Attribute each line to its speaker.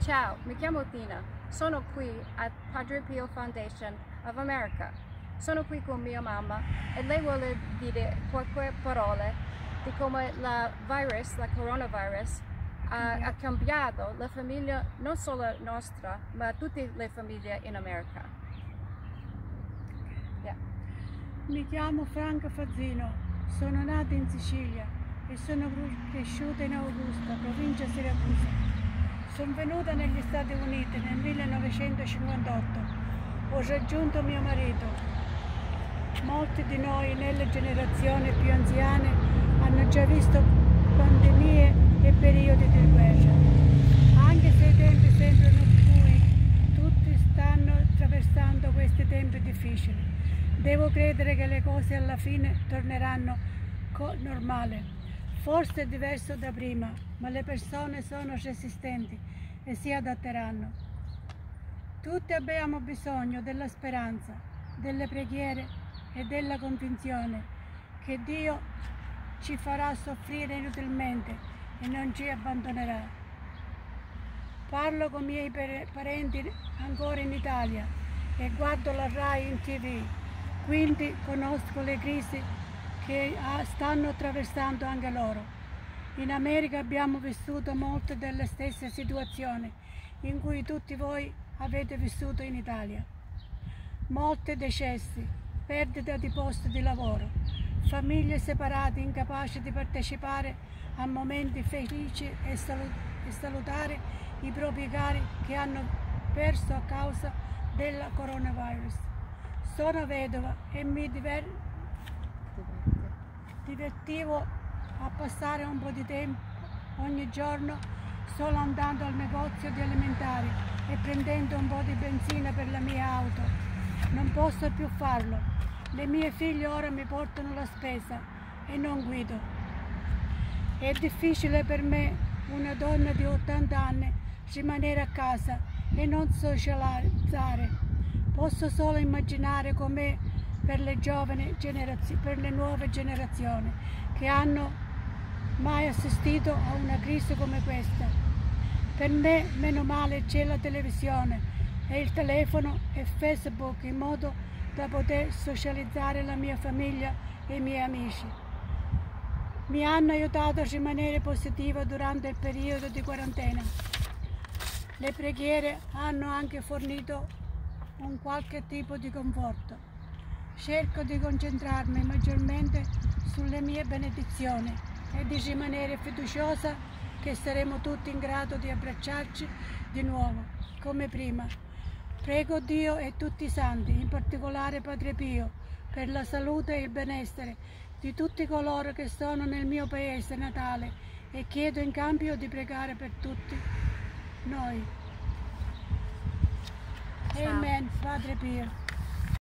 Speaker 1: Ciao, mi chiamo Tina. Sono qui a Padre Pio Foundation of America. Sono qui con mia mamma e lei vuole dire qualche parole di come la virus, la coronavirus, ha, ha cambiato la famiglia non solo nostra, ma tutte le famiglie in America. Yeah.
Speaker 2: Mi chiamo Franca Fazzino, sono nata in Sicilia e sono cresciuta in Augusta, provincia Siracusa. Sono venuta negli Stati Uniti nel 1958. Ho raggiunto mio marito. Molti di noi nelle generazioni più anziane hanno già visto pandemie e periodi di guerra. Anche se i tempi sembrano bui, tutti stanno attraversando questi tempi difficili. Devo credere che le cose alla fine torneranno normali. Forse è diverso da prima, ma le persone sono resistenti e si adatteranno. Tutti abbiamo bisogno della speranza, delle preghiere e della convinzione che Dio ci farà soffrire inutilmente e non ci abbandonerà. Parlo con i miei parenti ancora in Italia e guardo la RAI in tv, quindi conosco le crisi che ah, stanno attraversando anche loro. In America abbiamo vissuto molte delle stesse situazioni in cui tutti voi avete vissuto in Italia. Molti decessi, perdita di posti di lavoro, famiglie separate incapaci di partecipare a momenti felici e, salut salutare i propri cari che hanno perso a causa del coronavirus. Sono vedova e mi diverto divertivo a passare un po' di tempo ogni giorno solo andando al negozio di alimentari e prendendo un po' di benzina per la mia auto. Non posso più farlo. Le mie figlie ora mi portano la spesa e non guido. È difficile per me, una donna di 80 anni, rimanere a casa e non socializzare. Posso solo immaginare com'è per le, per le nuove generazioni che hanno mai assistito a una crisi come questa. Per me, meno male, c'è la televisione e il telefono e Facebook in modo da poter socializzare la mia famiglia e i miei amici. Mi hanno aiutato a rimanere positiva durante il periodo di quarantena. Le preghiere hanno anche fornito un qualche tipo di conforto. Cerco di concentrarmi maggiormente sulle mie benedizioni e di rimanere fiduciosa che saremo tutti in grado di abbracciarci di nuovo, come prima. Prego Dio e tutti i santi, in particolare Padre Pio, per la salute e il benessere di tutti coloro che sono nel mio paese natale e chiedo in cambio di pregare per tutti noi. Amen, Padre Pio.